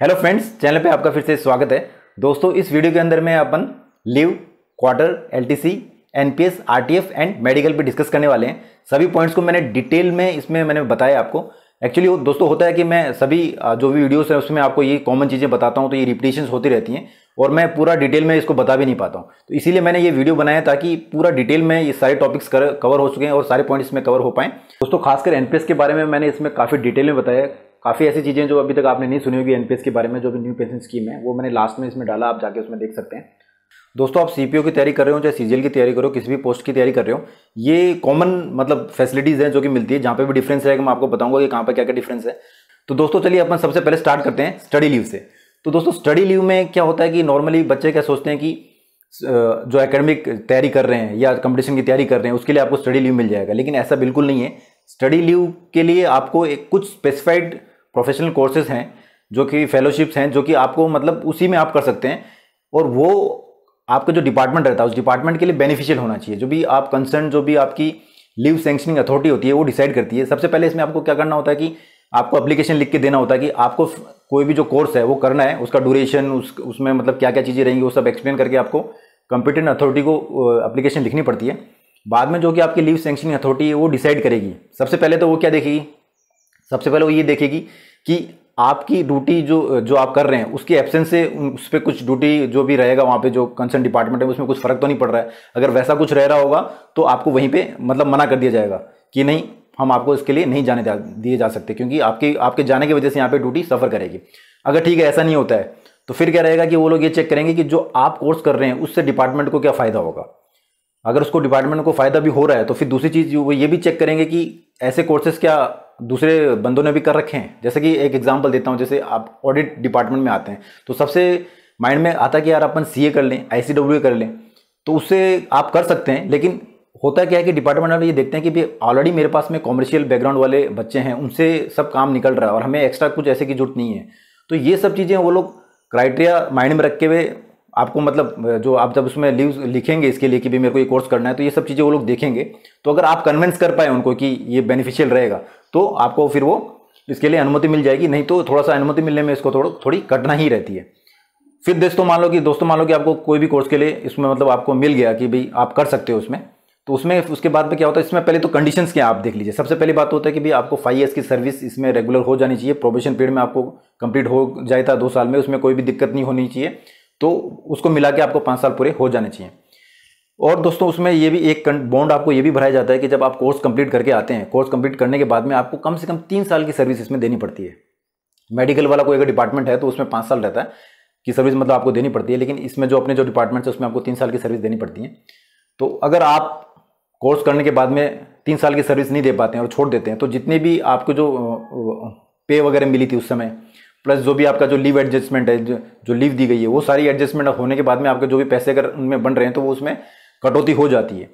Hello friends channel पे आपका फिर से स्वागत है। दोस्तों, इस वीडियो के अंदर मैं अपन leave, quarter LTC NPS RTF and medical पे डिस्कस करने वाले हैं। सभी पॉइंट्स को मैंने डिटेल में इसमें मैंने बताया आपको। एक्चुअली दोस्तों होता है कि मैं सभी जो भी वीडियोस हैं, उसमें आपको ये कॉमन चीज़ें बताता हूँ तो ये रिपीटेशन होती रहती हैं और मैं पूरा डिटेल में इसको बता भी नहीं पाता हूँ। तो इसीलिए मैंने ये वीडियो बनाया ताकि पूरा डिटेल में ये सारे टॉपिक्स कवर हो हैं और सारे पॉइंट्स इसमें कवर हो पाएँ। दोस्तों, खासकर एनपीएस के बारे में मैंने इसमें काफ़ी डिटेल में बताया। काफ़ी ऐसी चीज़ें जो अभी तक आपने नहीं सुनी होगी एनपीएस के बारे में, जो भी न्यू पेंशन स्कीम है, वो मैंने लास्ट में इसमें डाला, आप जाके उसमें देख सकते हैं। दोस्तों, आप सीपीओ की तैयारी कर रहे हो, चाहे सीजीएल की तैयारी करो, किसी भी पोस्ट की तैयारी कर रहे हो, ये कॉमन मतलब फैसिलिटीज़ हैं जो कि मिलती है, जहाँ पे भी डिफरेंस रहेगा, मैं आपको बताऊँगा कि कहाँ पर क्या क्या डिफरेंस है। तो दोस्तों, चलिए अपन सबसे पहले स्टार्ट करते हैं स्टडी लीव से। तो दोस्तों स्टडी लीव में क्या होता है कि नॉर्मली बच्चे क्या सोचते हैं कि जो एकेडमिक तैयारी कर रहे हैं या कंपटीशन की तैयारी कर रहे हैं, उसके लिए आपको स्टडी लीव मिल जाएगा। लेकिन ऐसा बिल्कुल नहीं है। स्टडी लीव के लिए आपको एक कुछ स्पेसिफाइड प्रोफेशनल कोर्सेज हैं, जो कि फेलोशिप्स हैं, जो कि आपको मतलब उसी में आप कर सकते हैं। और वो आपका जो डिपार्टमेंट रहता है, उस डिपार्टमेंट के लिए बेनिफिशियल होना चाहिए। जो भी आप कंसर्न जो भी आपकी लीव सेंक्शनिंग अथॉरिटी होती है, वो डिसाइड करती है। सबसे पहले इसमें आपको क्या करना होता है कि आपको एप्लीकेशन लिख के देना होता है कि आपको कोई भी जो कोर्स है, वो करना है, उसका ड्यूरेशन उस, उसमें मतलब क्या क्या चीज़ें रहेंगी, वो सब एक्सप्लेन करके आपको कंप्यूटर अथॉरिटी को एप्लीकेशन लिखनी पड़ती है। बाद में जो कि आपकी लीव सेंक्शनिंग अथॉरिटी है, वो डिसाइड करेगी। सबसे पहले तो वो क्या देखेगी? सबसे पहले वो ये देखेगी कि आपकी ड्यूटी जो जो आप कर रहे हैं, उसकी एब्सेंस से उस पर कुछ ड्यूटी जो भी रहेगा वहाँ पे, जो कंसर्न डिपार्टमेंट है, उसमें कुछ फ़र्क तो नहीं पड़ रहा है। अगर वैसा कुछ रह रहा होगा तो आपको वहीं पे मतलब मना कर दिया जाएगा कि नहीं, हम आपको इसके लिए नहीं जाने दिए जा सकते, क्योंकि आपकी, आपके जाने की वजह से यहाँ पर ड्यूटी सफ़र करेगी। अगर ठीक है, ऐसा नहीं होता है तो फिर क्या रहेगा कि वो लोग ये चेक करेंगे कि जो आप कोर्स कर रहे हैं, उससे डिपार्टमेंट को क्या फ़ायदा होगा? अगर उसको डिपार्टमेंट को फ़ायदा भी हो रहा है तो फिर दूसरी चीज़ वो ये भी चेक करेंगे कि ऐसे कोर्सेज क्या दूसरे बंदों ने भी कर रखे हैं। जैसे कि एक एग्जांपल देता हूँ, जैसे आप ऑडिट डिपार्टमेंट में आते हैं तो सबसे माइंड में आता कि यार अपन सीए कर लें आई कर लें तो उससे आप कर सकते हैं, लेकिन होता क्या है कि डिपार्टमेंट वाले ये देखते हैं कि भाई ऑलरेडी मेरे पास में कॉमर्शियल बैकग्राउंड वाले बच्चे हैं, उनसे सब काम निकल रहा है और हमें एक्स्ट्रा कुछ ऐसे की ज़रूरत नहीं है। तो ये सब चीज़ें वो लोग क्राइटेरिया माइंड में रखे हुए आपको मतलब जो आप जब उसमें लीव लिखेंगे इसके लिए कि भाई मेरे को ये कोर्स करना है तो ये सब चीज़ें वो लोग देखेंगे। तो अगर आप कन्विंस कर पाए उनको कि ये बेनिफिशियल रहेगा तो आपको फिर वो इसके लिए अनुमति मिल जाएगी। नहीं तो थोड़ा सा अनुमति मिलने में इसको थोड़ा, थोड़ी कटना ही रहती है। फिर दोस्तों मान लो कि, दोस्तों मान लो कि आपको कोई भी कोर्स के लिए इसमें मतलब आपको मिल गया कि भाई आप कर सकते हो उसमें तो उसमें उसके बाद में क्या होता है, इसमें पहले तो कंडीशंस क्या आप देख लीजिए। सबसे पहली बात होता है कि भाई आपको फाइव ईयर्स की सर्विस इसमें रेगुलर हो जानी चाहिए। प्रोबेशन पीरियड में आपको कंप्लीट हो जाए था दो साल में, उसमें कोई भी दिक्कत नहीं होनी चाहिए। तो उसको मिला के आपको पाँच साल पूरे हो जाने चाहिए। और दोस्तों, उसमें ये भी एक बॉन्ड आपको ये भी भराया जाता है कि जब आप कोर्स कंप्लीट करके आते हैं कोर्स कंप्लीट करने के बाद में आपको कम से कम तीन साल की सर्विस इसमें देनी पड़ती है। मेडिकल वाला कोई अगर डिपार्टमेंट है तो उसमें पाँच साल रहता है कि सर्विस मतलब आपको देनी पड़ती है, लेकिन इसमें जो अपने जो डिपार्टमेंट है उसमें आपको तीन साल की सर्विस देनी पड़ती है। तो अगर आप कोर्स करने के बाद में तीन साल की सर्विस नहीं दे पाते हैं और छोड़ देते हैं तो जितने भी आपको जो पे वगैरह मिली थी उस समय प्लस जो भी आपका जो लीव एडजस्टमेंट है जो, लीव दी गई है वो सारी एडजस्टमेंट होने के बाद में आपके जो भी पैसे अगर उनमें बन रहे हैं तो वो उसमें कटौती हो जाती है।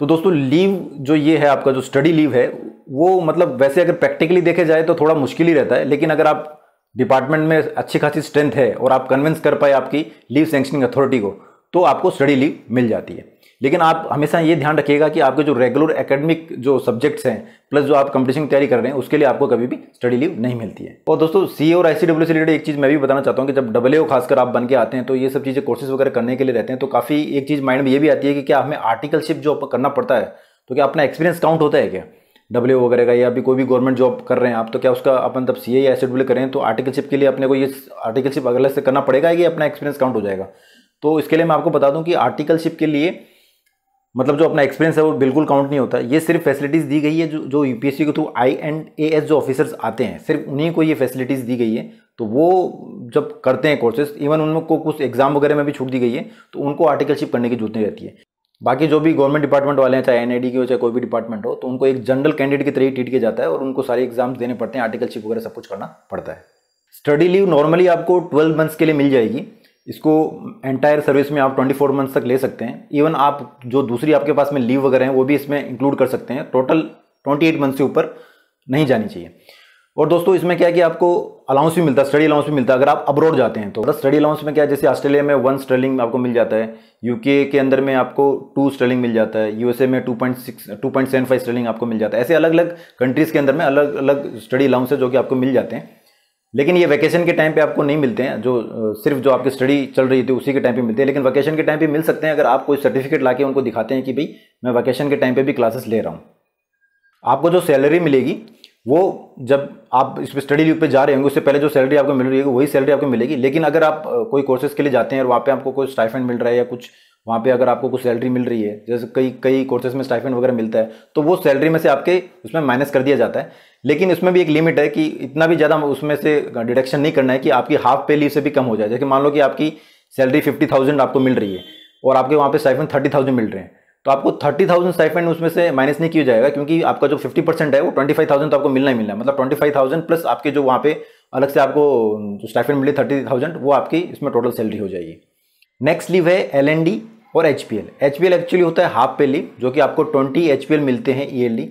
तो दोस्तों लीव जो ये है आपका जो स्टडी लीव है वो मतलब वैसे अगर प्रैक्टिकली देखे जाए तो थोड़ा मुश्किल ही रहता है लेकिन अगर आप डिपार्टमेंट में अच्छी खासी स्ट्रेंथ है और आप कन्विंस कर पाए आपकी लीव सेंक्शनिंग अथॉरिटी को तो आपको स्टडी लीव मिल जाती है। लेकिन आप हमेशा ये ध्यान रखिएगा कि आपके जो रेगुलर एकेडमिक जो सब्जेक्ट्स हैं प्लस जो आप कंपटीशन की तैयारी कर रहे हैं, उसके लिए आपको कभी भी स्टडी लीव नहीं मिलती है। और दोस्तों सी और आई से रिलेटेड एक चीज़ मैं भी बताना चाहता हूँ कि जब डबल खासकर आप बन के आते हैं तो ये सब चीज़ें कोर्सेज वगैरह करने के लिए रहते हैं तो काफ़ी एक चीज़ माइंड में ये भी आती है कि क्या हमें आर्टिकलशिप जो करना पड़ता है? तो क्या अपना एक्सपीरियंस काउंट होता है क्या? डब्ल्यू वगैरह का या अभी कोई भी गवर्नमेंट जॉब कर रहे हैं आप तो क्या उसका अपन तब सी ए या एस करें तो आर्टिकलशिप के लिए अपने को ये आर्टिकलशिप अगले से करना पड़ेगा कि अपना एक्सपीरियंस काउंट हो जाएगा? तो इसके लिए मैं आपको बता दूँ कि आर्टिकलशिप के लिए मतलब जो अपना एक्सपीरियंस है वो बिल्कुल काउंट नहीं होता। ये सिर्फ़ फैसिलिटीज़ दी गई है जो जो यूपीएससी के through I and A S जो ऑफिसर्स आते हैं, सिर्फ़ उन्हीं को ये फैसिलिटीज़ दी गई है। तो वो जब करते हैं कोर्सेज इवन उनको कुछ एग्ज़ाम वगैरह में भी छूट दी गई है तो उनको आर्टिकलशिप करने की ज़रूरत नहीं रहती है। बाकी जो भी गवर्नमेंट डिपार्टमेंट वाले हैं, चाहे एन के हो, चाहे कोई भी डिपार्टमेंट हो तो उनको एक जनरल कैंडिडेट की तरह ही ट्रीट किया जाता है और उनको सारे एग्ज़ाम्स देने पड़ते हैं आर्टिकलशिप वगैरह सब कुछ करना पड़ता है। स्टडी लीव नॉर्मली आपको ट्वेल्व मंथ्स के लिए मिल जाएगी। इसको एंटायर सर्विस में आप 24 मंथ्स तक ले सकते हैं। इवन आप जो दूसरी आपके पास में लीव वगैरह हैं, वो भी इसमें इंक्लूड कर सकते हैं। टोटल 28 मंथ से ऊपर नहीं जानी चाहिए। और दोस्तों, इसमें क्या है कि आपको अलाउंस भी मिलता है स्टडी अलाउंस भी मिलता है। अगर आप अब्रोड जाते हैं तो स्टडी अलाउंस में क्या जैसे ऑस्ट्रेलिया में वन स्टर्लिंग आपको मिल जाता है यूके के अंदर में आपको टू स्टर्लिंग मिल जाता है यूएसए में two point six two point seven five sterling आपको मिल जाता है। ऐसे अलग अलग कंट्रीज़ के अंदर में अलग अलग स्टडी अलाउंस है जो कि आपको मिल जाते हैं। लेकिन ये वैकेशन के टाइम पे आपको नहीं मिलते हैं, जो सिर्फ़ जो आपकी स्टडी चल रही थी उसी के टाइम पे मिलते हैं। लेकिन वैकेशन के टाइम पे मिल सकते हैं, अगर आप कोई सर्टिफिकेट ला उनको दिखाते हैं कि भाई, मैं वैकेशन के टाइम पे भी क्लासेस ले रहा हूँ। आपको जो सैलरी मिलेगी, वो जब आप इस पर स्टडी लीव पे जा रहे होंगे, उससे पहले जो सैलरी आपको मिल रही है वही सैलरी आपको मिलेगी। लेकिन अगर आप कोई कोर्सेज के लिए जाते हैं और वहाँ पर आपको कोई स्टाइफेंड मिल रहा है या कुछ वहाँ पे अगर आपको कुछ सैलरी मिल रही है, जैसे कई कई कोर्सेज में स्टाइफेंड वगैरह मिलता है तो वो सैलरी में से आपके उसमें माइनस कर दिया जाता है। लेकिन इसमें भी एक लिमिट है कि इतना भी ज़्यादा उसमें से डिडक्शन नहीं करना है कि आपकी हाफ़ पे लीव से भी कम हो जाए। जैसे मान लो कि आपकी सैलरी फिफ्टी थाउज़ेंड आपको मिल रही है, और आपके वहाँ पे स्टाइफेंड थर्टी थाउज़ेंड मिल रहे हैं तो आपको थर्टी थाउज़ेंड स्टाइफेंड उसमें से माइनस नहीं किया जाएगा, क्योंकि आपका जो फिफ्टी परसेंट है, वो ट्वेंटी फाइव थाउज़ेंड तो आपको मिलना ही मिलना है। मतलब ट्वेंटी फाइव थाउज़ेंड प्लस आपके जो वहाँ पे अलग से आपको, जो स्टाइफेंड मिले थर्टी थाउज़ेंड वो आपकी इसमें टोटल सैलरी हो जाएगी। नेक्स्ट लीव है एल एन डी और H P L H P L actually होता है हाफ़ पे लीव जो कि आपको ट्वेंटी एच पी एल मिलते हैं ईयरली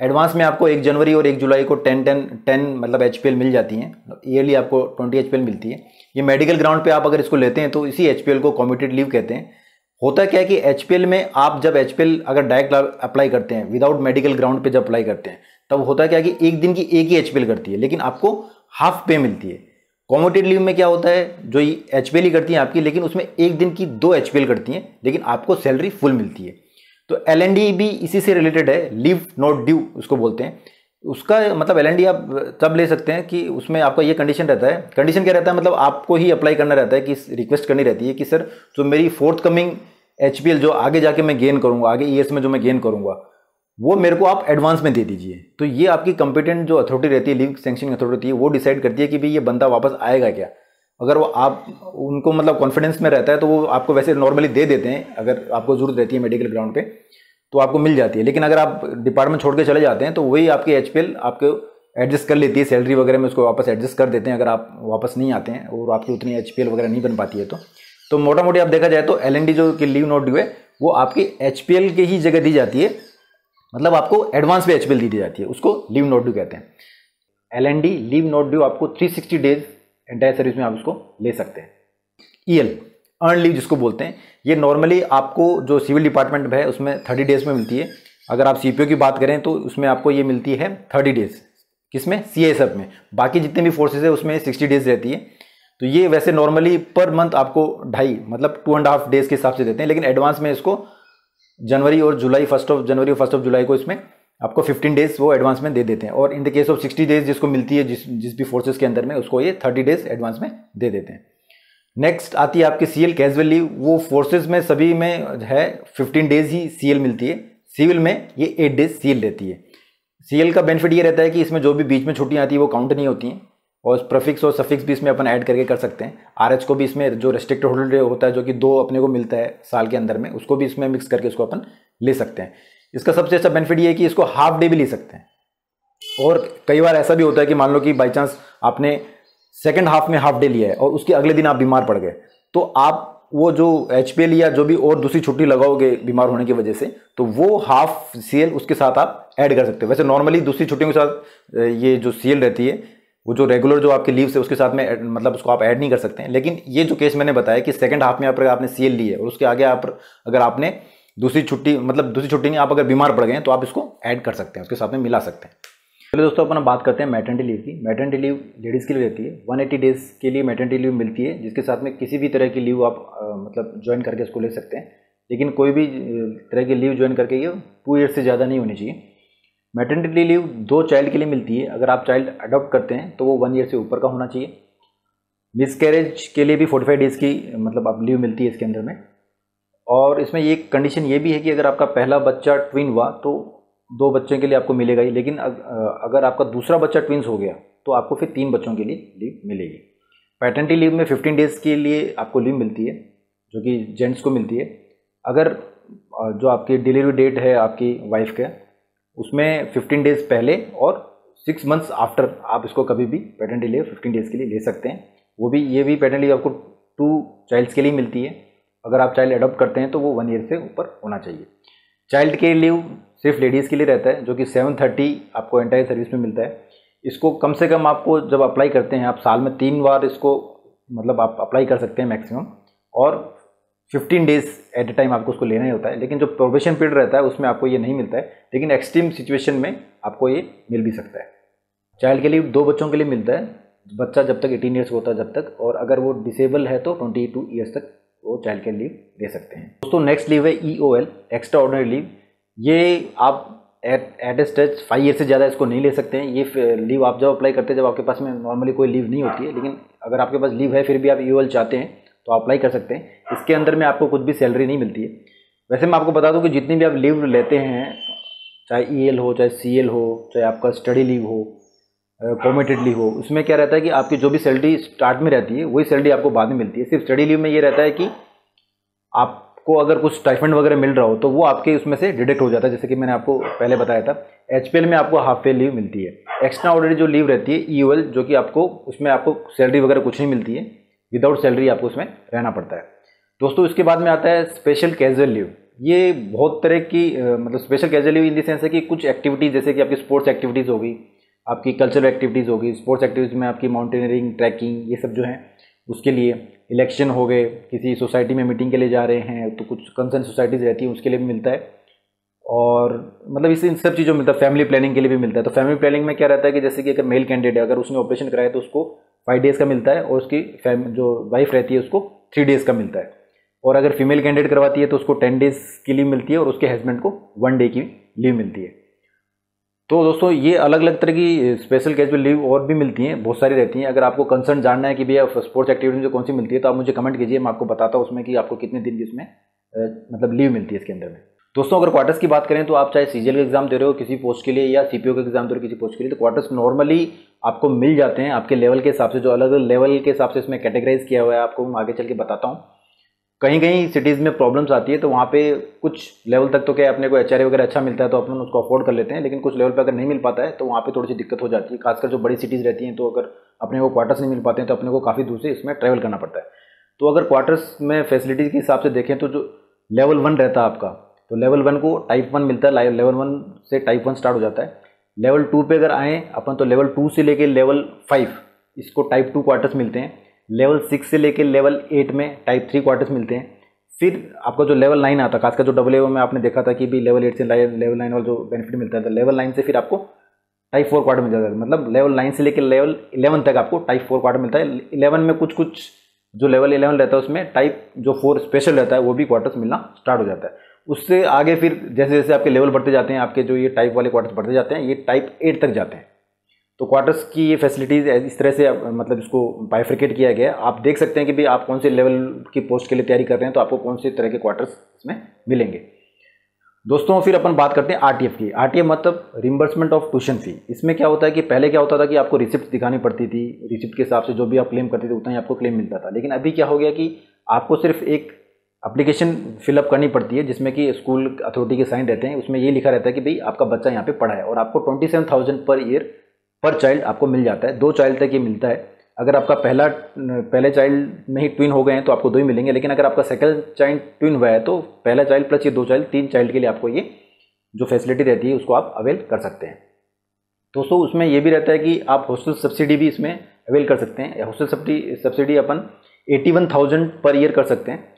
एडवांस में आपको एक जनवरी और एक जुलाई को टेन टेन टेन मतलब एच पी एल मिल जाती हैं. ईयरली आपको ट्वेंटी एच पी एल मिलती है. ये मेडिकल ग्राउंड पे आप अगर इसको लेते हैं तो इसी एच पी एल को कॉम्पिटेड लीव कहते हैं. होता क्या है कि एचपीएल में आप जब एचपीएल अगर डायरेक्ट अप्लाई करते हैं विदाउट मेडिकल ग्राउंड पे जब अप्लाई करते हैं, तब होता क्या कि एक दिन की एक ही एचपीएल करती है, लेकिन आपको हाफ़ पे मिलती है. कॉमोटेड लीव में क्या होता है? जो एच ही करती हैं आपकी, लेकिन उसमें एक दिन की दो एचपीएल करती हैं, लेकिन आपको सैलरी फुल मिलती है। तो एलएनडी भी इसी से रिलेटेड है लीव नॉट ड्यू उसको बोलते हैं। उसका मतलब एलएनडी आप तब ले सकते हैं कि उसमें आपका ये कंडीशन रहता है। कंडीशन क्या रहता है? मतलब आपको ही अप्लाई करना रहता है कि रिक्वेस्ट करनी रहती है कि सर जो मेरी फोर्थ कमिंग एचपीएल जो आगे जाके मैं गेन करूँगा, आगे ईयर्स में जो मैं गेन करूँगा वो मेरे को आप एडवांस में दे दीजिए। तो ये आपकी कंपिटेंट जो अथॉरिटी रहती है लीव सेंक्शन अथॉरिटी है वो डिसाइड करती है कि भाई ये बंदा वापस आएगा क्या। अगर वो आप, उनको मतलब कॉन्फिडेंस में रहता है तो वो आपको वैसे नॉर्मली दे देते हैं, अगर आपको ज़रूरत रहती है मेडिकल ग्राउंड पे तो आपको मिल जाती है। लेकिन अगर आप डिपार्टमेंट छोड़ के चले जाते हैं तो वही आपकी एच आपको एडजस्ट कर लेती है सैलरी वगैरह में उसको वापस एडजस्ट कर देते हैं, अगर आप वापस नहीं आते हैं, और आपकी उतनी एचपीएल वगैरह नहीं बन पाती है तो। तो मोटा मोटी आप देखा जाए तो एल जो कि लीव नोट ड्यू है, वो आपकी एच के ही जगह दी जाती है मतलब आपको एडवांस पे एच दी दी जाती है, उसको लीव नोट ड्यू कहते हैं। L N D leave not due आपको 360 डेज़ एंटायर सर्विस में आप उसको ले सकते हैं। ई एल अर्न लीव जिसको बोलते हैं, ये नॉर्मली आपको जो सिविल डिपार्टमेंट है, उसमें थर्टी डेज़ में मिलती है। अगर आप सी पी ओ की बात करें तो उसमें आपको ये मिलती है थर्टी डेज़ किसमें? सी एस एफ़ में। बाकी जितने भी फोर्सेज है, उसमें सिक्सटी डेज़ रहती है। तो ये वैसे नॉर्मली पर मंथ आपको ढाई मतलब टू एंड हाफ़ डेज़ के हिसाब से देते हैं, लेकिन एडवांस में इसको जनवरी और जुलाई फ़र्स्ट ऑफ़ जनवरी और फ़र्स्ट ऑफ़ जुलाई को इसमें आपको 15 डेज़ वो एडवांस में दे देते हैं। और in the case of 60 days जिसको मिलती है, जिस जिस भी फोर्सेज के अंदर में, उसको ये 30 डेज़ एडवांस में दे देते हैं। नेक्स्ट आती है आपकी सी एल कैजुअल लीव वो फोर्सेज में सभी में है 15 डेज़ ही सीएल मिलती है। सिविल में ये एट डेज़ सी रहती है। सीएल का बेनिफिट ये रहता है कि इसमें जो भी बीच में छुट्टियाँ आती है, वो काउंट नहीं होती हैं। और प्रफिक्स और सफिक्स भी इसमें अपन ऐड करके कर सकते हैं। आरएच को भी इसमें जो रेस्ट्रिक्टेड हॉलीडे होता है, जो कि दो अपने को मिलता है साल के अंदर में, उसको भी इसमें मिक्स करके उसको अपन ले सकते हैं। इसका सबसे अच्छा बेनिफिट ये है कि इसको हाफ़ डे भी ले सकते हैं। और कई बार ऐसा भी होता है कि मान लो कि बाई चांस आपने सेकेंड हाफ़ में हाफ़ डे लिया है और उसके अगले दिन आप बीमार पड़ गए। तो आप वो जो एच या जो भी और दूसरी छुट्टी लगाओगे बीमार होने की वजह से तो वो हाफ़ सीएल उसके साथ आप ऐड कर सकते हो। वैसे नॉर्मली दूसरी छुट्टियों के साथ ये जो सीएल रहती है वो जो रेगुलर जो आपके लीव्स है, उसके साथ में मतलब उसको आप ऐड नहीं कर सकते हैं। लेकिन ये जो केस मैंने बताया कि सेकंड हाफ़ में आप अगर आपने सीएल ली है और उसके आगे आप अगर आपने दूसरी छुट्टी मतलब दूसरी छुट्टी नहीं, आप अगर बीमार पड़ गए तो आप इसको ऐड कर सकते हैं, उसके साथ में मिला सकते हैं। चलिए दोस्तों, अपन बात करते हैं मैटर्निटी लीव की। मैटर्निटी लीव लेडीज़ के लिए रहती है। 180 डेज़ के लिए मैटर्निटी लीव मिलती है, जिसके साथ में किसी भी तरह की लीव आप मतलब ज्वाइन करके इसको ले सकते हैं। लेकिन कोई भी तरह की लीव ज्वाइन करके ये टू ईयर्स से ज़्यादा नहीं होनी चाहिए। मैटर्निटी लीव दो चाइल्ड के लिए मिलती है। अगर आप चाइल्ड अडॉप्ट करते हैं तो वो वन ईयर से ऊपर का होना चाहिए। मिस कैरेज के लिए भी फोर्टी फाइव डेज़ की मतलब आप लीव मिलती है इसके अंदर में। और इसमें ये कंडीशन ये भी है कि अगर आपका पहला बच्चा ट्विन हुआ तो दो बच्चों के लिए आपको मिलेगा ही। लेकिन अगर आपका दूसरा बच्चा ट्विंस हो गया तो आपको फिर तीन बच्चों के लिए लीव मिलेगी। पैटर्निटी लीव में फिफ्टीन डेज़ के लिए आपको लीव मिलती है, जो कि जेंट्स को मिलती है। अगर जो आपकी डिलीवरी डेट है आपकी वाइफ का उसमें फिफ्टीन डेज़ पहले और सिक्स मंथ्स आफ्टर आप इसको कभी भी पैटर्निटी लीव फिफ्टीन डेज़ के लिए ले सकते हैं। वो भी, ये भी लीव आपको टू चाइल्ड्स के लिए मिलती है। अगर आप चाइल्ड अडॉप्ट करते हैं तो वो वन ईयर से ऊपर होना चाहिए। चाइल्ड के लीव सिर्फ़ लेडीज़ के लिए रहता है, जो कि सेवन थर्टी आपको एंटायर सर्विस में मिलता है। इसको कम से कम आपको जब अप्लाई करते हैं, आप साल में तीन बार इसको मतलब आप अप्लाई कर सकते हैं मैक्सिमम और 15 डेज़ एट ए टाइम आपको उसको लेना ही होता है। लेकिन जो प्रोबेशन पीरियड रहता है, उसमें आपको ये नहीं मिलता है। लेकिन एक्सट्रीम सिचुएशन में आपको ये मिल भी सकता है। चाइल्ड के लिए दो बच्चों के लिए मिलता है। बच्चा जब तक एटीन ईयर्स होता है जब तक। और अगर वो डिसेबल है तो ट्वेंटी टू ईयर्स तक वो चाइल्ड केयर लीव दे सकते हैं। दोस्तों नेक्स्ट लीव है E O L extra ordinary leave ये आप at at a stage five year से ज़्यादा इसको नहीं ले सकते हैं। ये लीव आप जब अप्लाई करते हैं, जब आपके पास में नॉर्मली कोई लीव नहीं होती है। लेकिन अगर आपके पास लीव है, फिर भी आप ई e चाहते हैं तो अप्लाई कर सकते हैं। इसके अंदर में आपको कुछ भी सैलरी नहीं मिलती है। वैसे मैं आपको बता दूँ कि जितनी भी आप लीव लेते हैं, चाहे ई e हो, चाहे सीएल हो, चाहे आपका स्टडी लीव हो कॉमेटेड लीव हो, उसमें क्या रहता है कि आपकी जो भी सैलरी स्टार्ट में रहती है, वही सैलरी आपको बाद में मिलती है। सिर्फ़ स्टडी लीव में ये रहता है कि आप को अगर कुछ स्टाइफंड वगैरह मिल रहा हो तो वो आपके उसमें से डिडक्ट हो जाता है। जैसे कि मैंने आपको पहले बताया था एचपीएल में आपको हाफ़ पे लीव मिलती है। एक्स्ट्रा ऑर्डरी जो लीव रहती है ई e जो कि आपको, उसमें आपको सैलरी वगैरह कुछ नहीं मिलती है। विदाउट सैलरी आपको उसमें रहना पड़ता है। दोस्तों, इसके बाद में आता है स्पेशल कैजुअल लीव ये बहुत तरह की मतलब special casual leave in the sense है कि कुछ एक्टिविटीज़ जैसे कि आपकी स्पोर्ट्स एक्टिविटीज़ होगी, आपकी कल्चरल एक्टिविटीज़ होगी स्पोर्ट्स एक्टिविटीज़ में आपकी माउंटेनियरिंग ट्रैकिंग ये सब जो है, उसके लिए इलेक्शन हो गए, किसी सोसाइटी में मीटिंग के लिए जा रहे हैं तो कुछ कंसर्न सोसाइटीज़ रहती हैं, उसके लिए भी मिलता है। और मतलब इस, इन सब चीज़ों में मिलता है फैमिली प्लानिंग के लिए भी मिलता है। तो फैमिली प्लानिंग में क्या रहता है कि जैसे कि अगर मेल कैंडिडेट है, अगर उसने ऑपरेशन कराया तो उसको फाइव डेज़ का मिलता है और उसकी फैम जो वाइफ रहती है उसको थ्री डेज़ का मिलता है। और अगर फीमेल कैंडिडेट करवाती है तो उसको टेन डेज़ की लीव मिलती है और उसके हस्बैंड को वन डे की लीव मिलती है। तो दोस्तों, ये अलग अलग तरह की स्पेशल कैजुअल लीव और भी मिलती हैं, बहुत सारी रहती हैं। अगर आपको कंसर्न जानना है कि भैया स्पोर्ट्स एक्टिविटी में कौन सी मिलती है तो आप मुझे कमेंट कीजिए, मैं आपको बताता हूँ उसमें कि आपको कितने दिन की उसमें मतलब लीव मिलती है इसके अंदर में। दोस्तों, अगर क्वार्टर्स की बात करें तो आप चाहे सीजीएल का एग्ज़ाम दे रहे हो किसी पोस्ट के लिए या सीपीओ का एग्ज़ाम दे रहे हो किसी पोस्ट के लिए तो क्वार्टर्स नॉर्मली आपको मिल जाते हैं। आपके लेवल के हिसाब से जो अलग अलग लेवल के हिसाब से इसमें कैटेगराइज किया हुआ है, आपको मैं आगे चल के बताता हूँ। कहीं कहीं सिटीज़ में प्रॉब्लम्स आती है तो वहाँ पे कुछ लेवल तक तो क्या अपने को एचआरए वगैरह अच्छा मिलता है तो अपन उसको अफोर्ड कर लेते हैं, लेकिन कुछ लेवल पर अगर नहीं मिल पाता है तो वहाँ पे थोड़ी सी दिक्कत हो जाती है। खासकर जो बड़ी सिटीज़ रहती हैं तो अगर अपने को क्वार्टर्स नहीं मिल पाते हैं तो अपने को काफ़ी दूर से इसमें ट्रैवल करना पड़ता है। तो अगर क्वार्टर्स में फैसिलिटीज़ के हिसाब से देखें तो जो लेवल वन रहता है आपका तो लेवल वन को टाइप वन मिलता है लेवल वन से टाइप वन स्टार्ट हो जाता है। लेवल टू पे अगर आएँ, अपन तो लेवल टू से लेके लेवल फाइव इसको टाइप टू क्वार्टर्स मिलते हैं। लेवल सिक्स से लेके लेवल एट में टाइप थ्री क्वार्टर्स मिलते हैं। फिर आपका जो लेवल नाइन आता है खासकर जो डबल ए में आपने देखा था कि भी लेवल एट से लेवल नाइन वाला जो बेनिफिट मिलता है तो लेवल नाइन से फिर आपको टाइप फोर क्वार्टर मिल जाता है। मतलब लेवल नाइन से लेकर लेवल इलेवन तक आपको टाइप फोर क्वार्टर मिलता है। इलेवन में कुछ कुछ जो लेवल इलेवन रहता है, उसमें टाइप जो फोर स्पेशल रहता है, वो भी क्वार्टर्स मिलना स्टार्ट हो जाता है। उससे आगे फिर जैसे जैसे आपके लेवल बढ़ते जाते हैं, आपके जो ये टाइप वाले क्वार्टर्स बढ़ते जाते हैं, ये टाइप एट तक जाते हैं। तो क्वार्टर्स की ये फैसिलिटीज़ इस तरह से मतलब इसको बाइफ्रिकेट किया गया आप देख सकते हैं कि भाई आप कौन से लेवल की पोस्ट के लिए तैयारी कर रहे हैं तो आपको कौन से तरह के क्वार्टर्स इसमें मिलेंगे। दोस्तों, फिर अपन बात करते हैं आरटीएफ की। आरटीएफ मतलब रिम्बर्समेंट ऑफ़ ट्यूशन फ़ी इसमें क्या होता है कि पहले क्या होता था कि आपको रिसिप्ट दिखानी पड़ती थी रिसिप्ट के हिसाब से जो भी आप क्लेम करते थे, उतना ही आपको क्लेम मिलता था। लेकिन अभी क्या हो गया कि आपको सिर्फ़ एक अप्लीकेशन फिलअप करनी पड़ती है, जिसमें कि स्कूल अथॉरिटी के साइन रहते हैं, उसमें ये लिखा रहता है कि भाई आपका बच्चा यहाँ पे पढ़ा है और आपको twenty seven thousand per year per child आपको मिल जाता है, दो चाइल्ड तक ये मिलता है। अगर आपका पहला, पहले चाइल्ड में ही ट्विन हो गए हैं तो आपको दो ही मिलेंगे, लेकिन अगर आपका सेकंड चाइल्ड ट्विन हुआ है तो पहला चाइल्ड प्लस ये दो चाइल्ड तीन चाइल्ड के लिए आपको ये जो फैसिलिटी रहती है, उसको आप अवेल कर सकते हैं। दोस्तों, उसमें ये भी रहता है कि आप हॉस्टल सब्सिडी भी इसमें अवेल कर सकते हैं। हॉस्टल सब्सिडी सब्सिडी अपन eighty one thousand per year कर सकते हैं।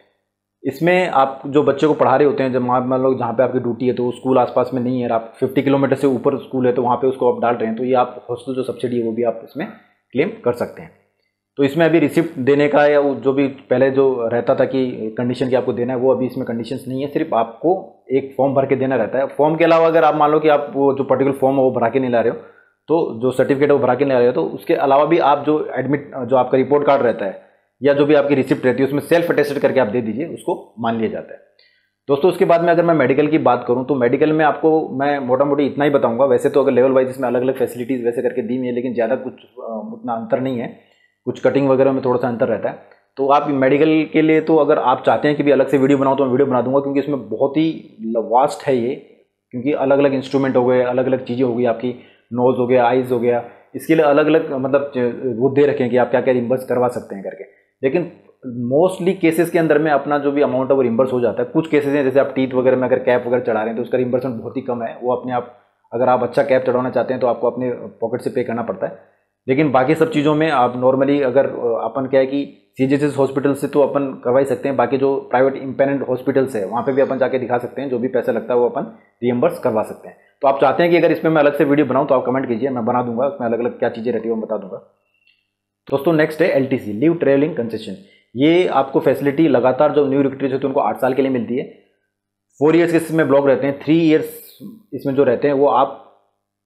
इसमें आप जो बच्चे को पढ़ा रहे होते हैं, जब मान लो जहाँ पे आपकी ड्यूटी है तो स्कूल आसपास में नहीं है आप 50 किलोमीटर से ऊपर स्कूल है तो वहाँ पे उसको आप डाल रहे हैं तो ये आप हॉस्टल जो सब्सिडी है, वो भी आप इसमें क्लेम कर सकते हैं। तो इसमें अभी रिसिप्ट देने का या वो जो भी पहले जो रहता था कि कंडीशन की आपको देना है, वो अभी इसमें कंडीशन नहीं है, सिर्फ़ आपको एक फॉर्म भर के देना रहता है। फॉर्म के अलावा अगर आप मान लो कि आप वो जो पर्टिकुलर फॉर्म है, वो भरा के नहीं ला रहे हो तो जो सर्टिफिकेट है, वो भरा के नहीं ला रहे हो तो उसके अलावा भी आप जो एडमिट जो आपका रिपोर्ट कार्ड रहता है या जो भी आपकी रिसिप्ट रहती है, उसमें सेल्फ अटेस्टेड करके आप दे दीजिए, उसको मान लिया जाता है। दोस्तों, उसके बाद में अगर मैं मेडिकल की बात करूँ तो मेडिकल में आपको मैं मोटा मोटी इतना ही बताऊँगा। वैसे तो अगर लेवल वाइज इसमें अलग अलग फैसिलिटीज़ वैसे करके दी हुई है, लेकिन ज़्यादा कुछ उतना अंतर नहीं है। कुछ कटिंग वगैरह में थोड़ा सा अंतर रहता है। तो आप मेडिकल के लिए तो अगर आप चाहते हैं कि भी अलग से वीडियो बनाओ तो मैं वीडियो बना दूँगा, क्योंकि इसमें बहुत ही वास्ट है ये। क्योंकि अलग अलग इंस्ट्रूमेंट हो गए अलग अलग चीज़ें हो गई, आपकी नोज़ हो गया आइज़ हो गया। इसके लिए अलग अलग मतलब वो दे रखें कि आप क्या क्या रिम्बर्स करवा सकते हैं करके। लेकिन मोस्टली केसेस के अंदर में अपना जो भी अमाउंट है वो रिम्बर्स हो जाता है। कुछ केसेस हैं, जैसे आप टीथ वगैरह में अगर कैप वगैरह चढ़ा रहे हैं तो उसका रिम्बर्समेंट बहुत ही कम है। वो अपने आप, अगर आप अच्छा कैप चढ़ाना चाहते हैं तो आपको अपने पॉकेट से पे करना पड़ता है। लेकिन बाकी सब चीज़ों में आप नॉर्मली अगर अपन क्या है कि सी जी हॉस्पिटल से तो अपन करवा ही सकते हैं। बाकी जो प्राइवेट इंपेरेंट हॉस्पिटल्स है, वहाँ पे भी अपन जाके दिखा सकते हैं। जो भी पैसा लगता है वो अपन रियम्बर्स करवा सकते हैं। तो आप चाहते हैं कि अगर इसमें मैं अलग से वीडियो बनाऊँ तो आप कमेंट कीजिए। मैं बना दूँगा, उसमें अलग अलग क्या चीज़ें रहती है वो बता दूँगा। दोस्तों नेक्स्ट है एलटीसी लीव ट्रेवलिंग कंसेशन ये आपको फैसिलिटी लगातार जो न्यू रिक्रूटर्स होते हैं, उनको आठ साल के लिए मिलती है। फोर ईयर्स के इसमें ब्लॉक रहते हैं थ्री ईयर्स इसमें जो रहते हैं, वो आप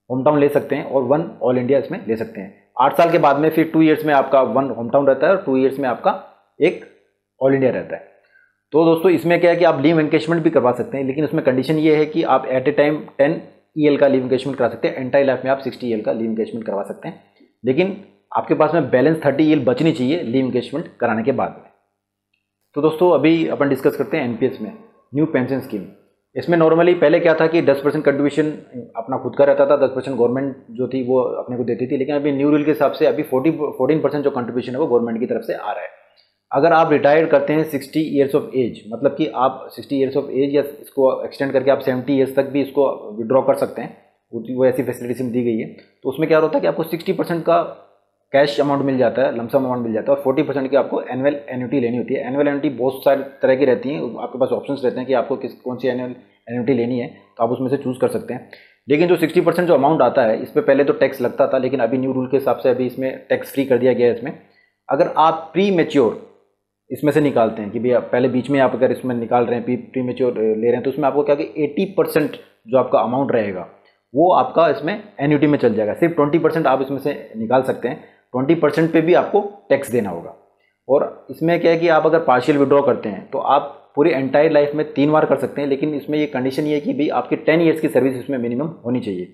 होम टाउन ले सकते हैं और वन ऑल इंडिया इसमें ले सकते हैं। आठ साल के बाद में फिर टू ईयर्स में आपका वन होम टाउन रहता है और टू ईयर्स में आपका एक ऑल इंडिया रहता है। तो दोस्तों, इसमें क्या है कि आप लीव एंकेजमेंट भी करवा सकते हैं, लेकिन उसमें कंडीशन ये है कि आप at a time ten E का लीव एंकेजमेंट करा सकते हैं। एंटाई लाइफ में आप सिक्सटी ई का लीव एंकेजमेंट करवा सकते हैं। लेकिन आपके पास में बैलेंस थर्टी ई बचनी चाहिए लीव एंकेजमेंट कराने के बाद में। तो दोस्तों, अभी अपन डिस्कस करते हैं एनपीएस में न्यू पेंशन स्कीम इसमें नॉर्मली पहले क्या था कि 10 परसेंट कंट्रीब्यूशन अपना खुद का रहता था 10 परसेंट गवर्नमेंट जो थी वो अपने को देती थी, लेकिन अभी न्यू रूल के हिसाब से अभी 40 14 परसेंट जो कंट्रीब्यूशन है वो गवर्नमेंट की तरफ़ से आ रहा है। अगर आप रिटायर करते हैं 60 ईयर्स ऑफ़ एज मतलब कि आप 60 ईयर्स ऑफ़ एज या इसको एक्सटेंड करके आप 70 ईयर्स तक भी इसको विड्रॉ कर सकते हैं, वो ऐसी फैसिलिटी दी गई है। तो उसमें क्या होता है कि आपको सिक्सटी परसेंट का कैश अमाउंट मिल जाता है लमसम अमाउंट मिल जाता है और फोर्टी परसेंट की आपको एनुअल एन्यूटी लेनी होती है। एनुअल एन्यूटी बहुत सारे तरह की रहती हैं, आपके पास ऑप्शंस रहते हैं कि आपको किस, कौन सी एनुअल एन्यूटी लेनी है तो आप उसमें से चूज़ कर सकते हैं। लेकिन जो सिक्सटी परसेंट जो अमाउंट आता है, इस पर पहले तो टैक्स लगता था, लेकिन अभी न्यू रूल के हिसाब से अभी इसमें टैक्स फ्री कर दिया गया है इसमें। अगर आप प्री मेच्योर इसमें से निकालते हैं कि भैया पहले बीच में आप अगर इसमें निकाल रहे हैं प्री मेच्योर ले रहे हैं तो उसमें आपको क्या कि एटी परसेंट जो आपका अमाउंट रहेगा, वो आपका इसमें एन्यूटी में चल जाएगा। सिर्फ़ ट्वेंटी परसेंट आप इसमें से निकाल सकते हैं। ट्वेंटी परसेंट पे भी आपको टैक्स देना होगा। और इसमें क्या है कि आप अगर पार्शियल विड्रॉ करते हैं तो आप पूरी एंटायर लाइफ में तीन बार कर सकते हैं, लेकिन इसमें ये कंडीशन ये है कि भाई आपकी टेन ईयर्स की सर्विस इसमें मिनिमम होनी चाहिए।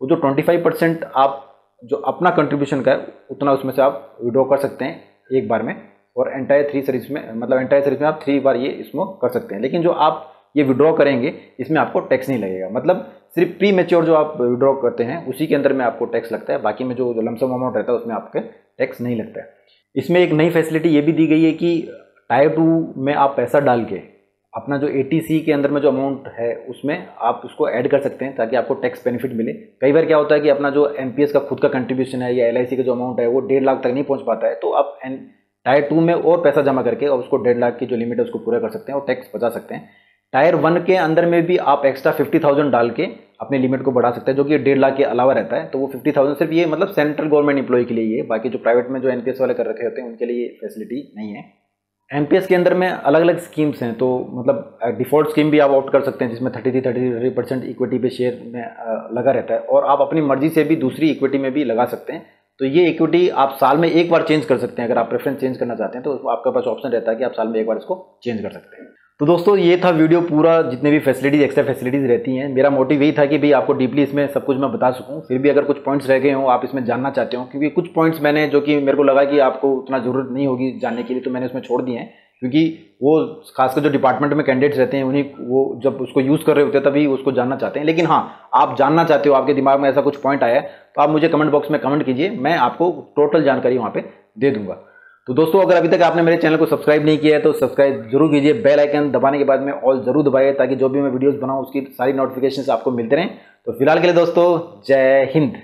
वो जो ट्वेंटी फाइव परसेंट आप जो अपना कंट्रीब्यूशन का है, उतना उसमें से आप विड्रॉ कर सकते हैं एक बार में। और एंटायर थ्री सर्विस में मतलब एंटायर सर्विस में आप थ्री बार ये इसमें कर सकते हैं। लेकिन जो आप ये विड्रॉ करेंगे, इसमें आपको टैक्स नहीं लगेगा। मतलब सिर्फ़ प्री मेच्योर जो आप विड्रॉ करते हैं, उसी के अंदर में आपको टैक्स लगता है। बाकी में जो लमसम अमाउंट रहता है, उसमें आपके टैक्स नहीं लगता है। इसमें एक नई फैसिलिटी ये भी दी गई है कि टायर टू में आप पैसा डाल के, अपना जो एटीसी के अंदर में जो अमाउंट है, उसमें आप उसको ऐड कर सकते हैं ताकि आपको टैक्स बेनिफिट मिले। कई बार क्या होता है कि अपना जो एम का खुद का कंट्रीब्यूशन है या LIC का जो अमाउंट है, वो डेढ़ लाख तक नहीं पहुँच पाता है तो आप टायर टू में और पैसा जमा करके और उसको डेढ़ लाख की जो लिमिट है, उसको पूरा कर सकते हैं और टैक्स बचा सकते हैं। टायर वन के अंदर में भी आप एक्स्ट्रा फिफ्टी थाउज़ेंड डाल के अपने लिमिट को बढ़ा सकते हैं, जो कि डेढ़ लाख के अलावा रहता है। तो वो फिफ्टी थाउज़ेंड सिर्फ़ ये मतलब सेंट्रल गवर्नमेंट इंप्लॉय के लिए ये, बाकी जो प्राइवेट में जो एनपीएस वाले कर रखे होते हैं, उनके लिए फैसिलिटी नहीं है। एनपीएस के अंदर में अलग अलग स्कीम्स हैं तो मतलब डिफ़ॉल्ट स्कीम भी आप ऑप्ट कर सकते हैं, जिसमें thirty three thirty three percent equity पे शेयर में लगा रहता है। और आप अपनी मर्ज़ी से भी दूसरी इक्विटी में भी लगा सकते हैं। तो ये इक्विटी आप साल में एक बार चेंज कर सकते हैं, अगर आप प्रेफरेंस चेंज करना चाहते हैं तो आपके पास ऑप्शन रहता है कि आप साल में एक बार इसको चेंज कर सकते हैं। तो दोस्तों, ये था वीडियो पूरा, जितने भी फैसिलिटीज़ एक्स्ट्रा फैसिलिटीज़ रहती हैं। मेरा मोटिव यही था कि भाई आपको डीपली इसमें सब कुछ मैं बता सकूँ। फिर भी अगर कुछ पॉइंट्स रह गए हों, आप इसमें जानना चाहते हो, क्योंकि कुछ पॉइंट्स मैंने, जो कि मेरे को लगा कि आपको उतना ज़रूरत नहीं होगी जानने के लिए तो मैंने उसमें छोड़ दिए हैं। क्योंकि वो, खासकर जो डिपार्टमेंट में कैंडिडेट्स रहते हैं, उन्हीं वो जब उसको यूज़ कर रहे होते हैं, तभी उसको जानना चाहते हैं। लेकिन हाँ आप जानना चाहते हो, आपके दिमाग में ऐसा कुछ पॉइंट आया है तो आप मुझे कमेंट बॉक्स में कमेंट कीजिए। मैं आपको टोटल जानकारी वहाँ पर दे दूँगा। तो दोस्तों, अगर अभी तक आपने मेरे चैनल को सब्सक्राइब नहीं किया है तो सब्सक्राइब ज़रूर कीजिए, बेल आइकन दबाने के बाद में ऑल ज़रूर दबाइए, ताकि जो भी मैं वीडियोस बनाऊँ, उसकी सारी नोटिफिकेशन आपको मिलते रहें। तो फ़िलहाल के लिए दोस्तों, जय हिंद।